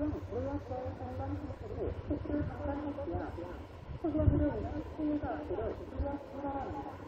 것은 문화권 관광시설이 특수 관광지야 소재들에 있는 수위가 아니라 문화권화합니다.